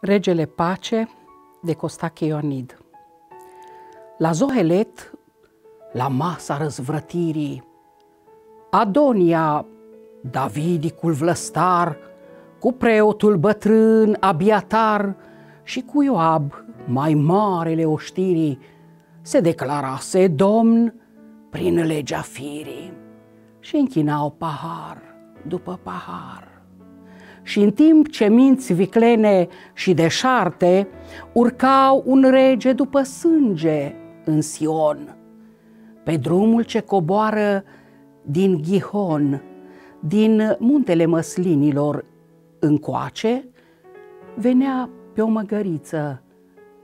Regele Pace de Costache Ionid La Zohelet, la masa răzvrătirii, Adonia, Davidicul vlăstar, cu preotul bătrân Abiatar și cu Ioab, mai marele oștirii, se declarase domn prin legea firii și închinau pahar după pahar și în timp ce minți viclene și deșarte urcau un rege după sânge în Sion, pe drumul ce coboară din Gihon, din muntele măslinilor încoace, venea pe o măgăriță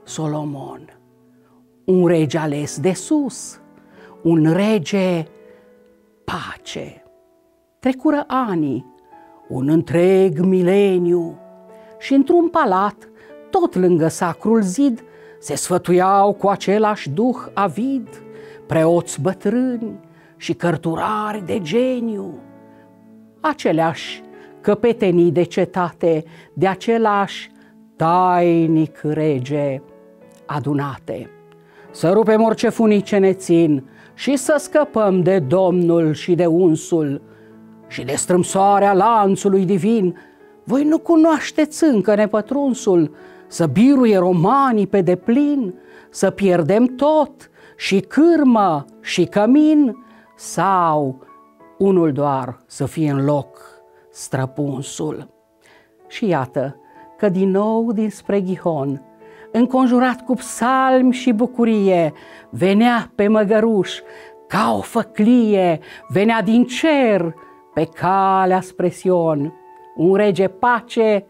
Solomon, un rege ales de sus, un rege pace. Trecură ani un întreg mileniu și într-un palat, tot lângă sacrul zid, se sfătuiau cu același duh avid preoți bătrâni și cărturari de geniu, aceleași căpetenii de cetate, de același tainic rege adunate. Să rupem orice funice ne țin și să scăpăm de Domnul și de unsul, și de strâmsoarea lanțului divin, voi nu cunoașteți încă nepătrunsul, să biruie romanii pe deplin, să pierdem tot, și cârmă și cămin, sau unul doar să fie în loc străpunsul. Și iată că din nou dinspre Gihon, înconjurat cu psalmi și bucurie, venea pe măgăruș ca o făclie, venea din cer pe calea spre Sion, un rege pace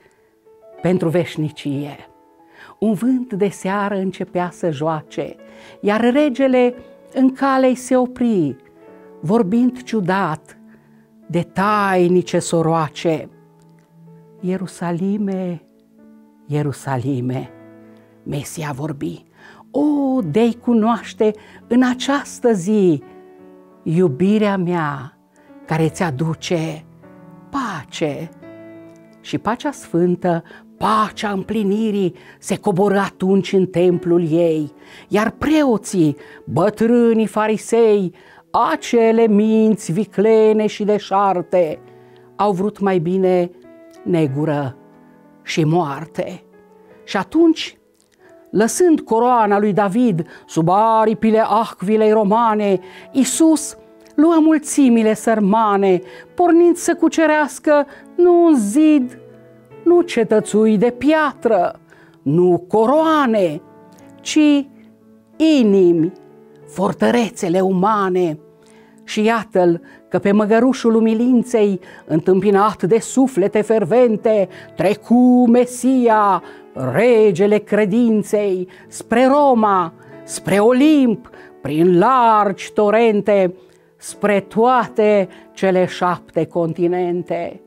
pentru veșnicie. Un vânt de seară începea să joace, iar regele în cale se opri, vorbind ciudat de tainice soroace. Ierusalime, Ierusalime, Mesia vorbi, o, de cunoaște în această zi iubirea mea, care îți aduce pace. Și pacea sfântă, pacea împlinirii, se coboră atunci în templul ei, iar preoții, bătrânii farisei, acele minți viclene și deșarte, au vrut mai bine negură și moarte. Și atunci, lăsând coroana lui David sub aripile ahvilei romane, Iisus luă mulțimile sărmane, pornind să cucerească nu un zid, nu cetățui de piatră, nu coroane, ci inimi, fortărețele umane. Și iată-l că pe măgărușul umilinței, întâmpinat de suflete fervente, trecu Mesia, regele credinței, spre Roma, spre Olimp, prin largi torente, spre toate cele șapte continente.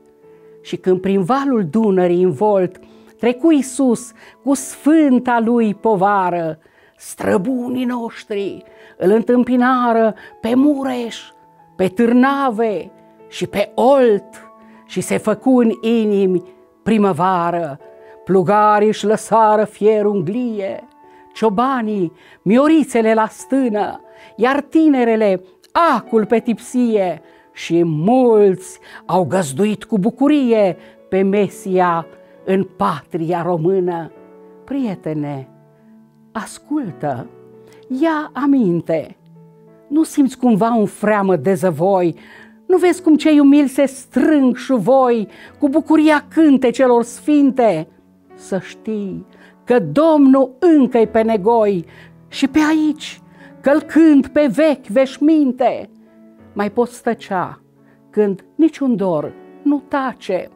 Și când prin valul Dunării învolt trecu Iisus cu sfânta lui povară, străbunii noștri îl întâmpinară pe Mureș, pe Târnave și pe Olt și se făcu în inimi primăvară, plugarii își lăsară fierul glie, ciobanii miorițele la stână, iar tinerele acul pe tipsie și mulți au găzduit cu bucurie pe Mesia în patria română. Prietene, ascultă, ia aminte, nu simți cumva un freamă de zăvoi, nu vezi cum cei umili se strâng și voi cu bucuria cântecelor sfinte? Să știi că Domnul încă-i pe negoi și pe aici, călcând pe vechi veșminte, mai poți tăcea când niciun dor nu tace.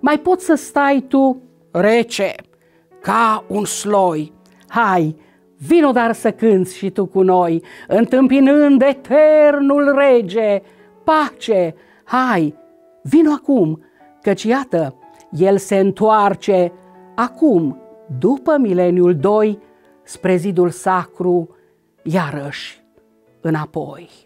Mai poți să stai tu rece, ca un sloi. Hai, vino dar să cânți și tu cu noi, întâmpinând eternul rege, pace. Hai, vino acum, căci iată, el se întoarce acum, după mileniul 2, spre zidul sacru iarăși înapoi.